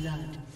Blood.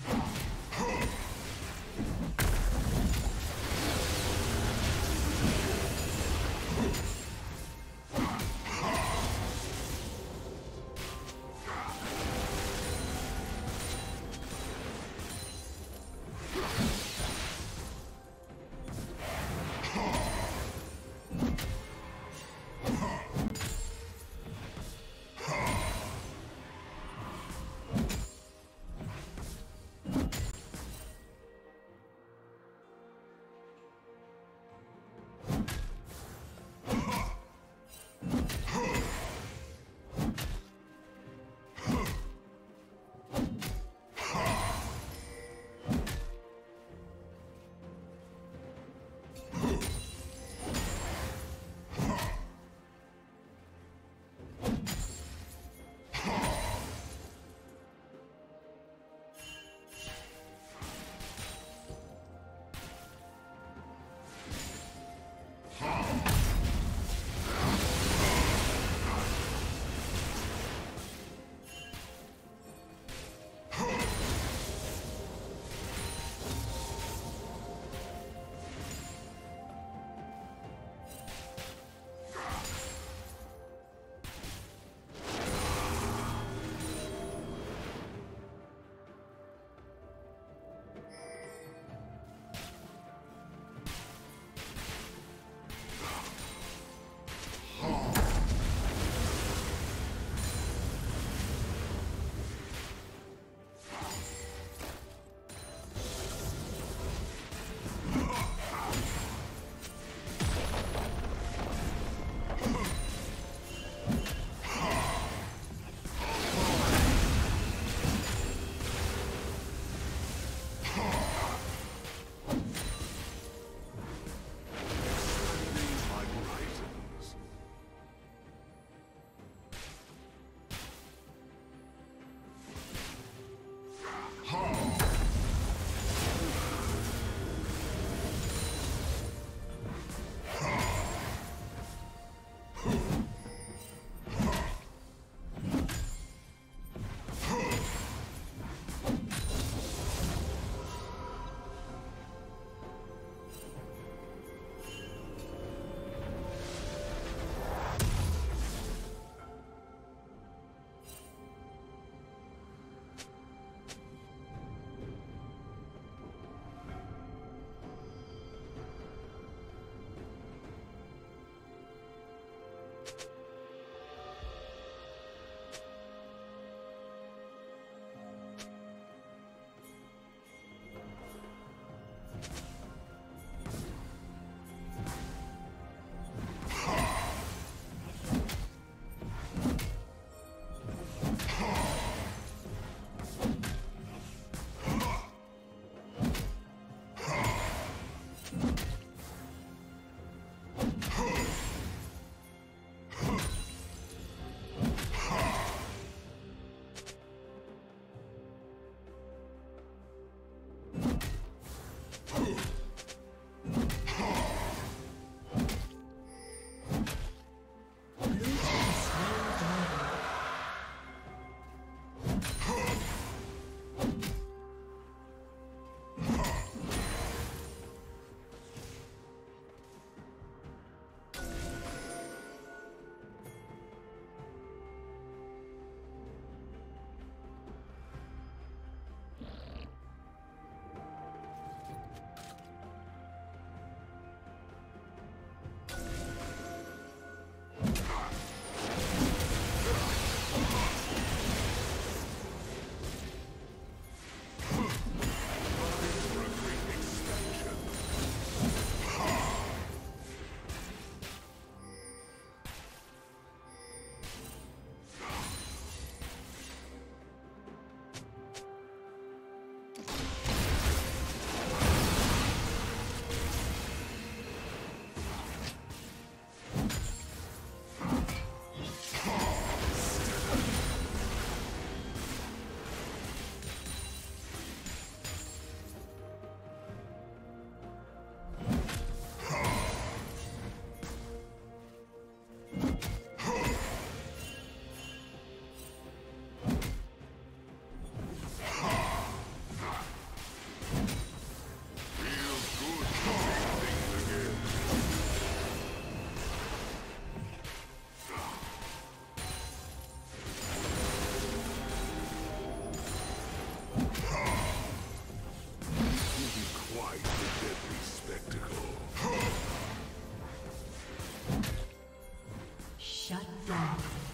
Exato.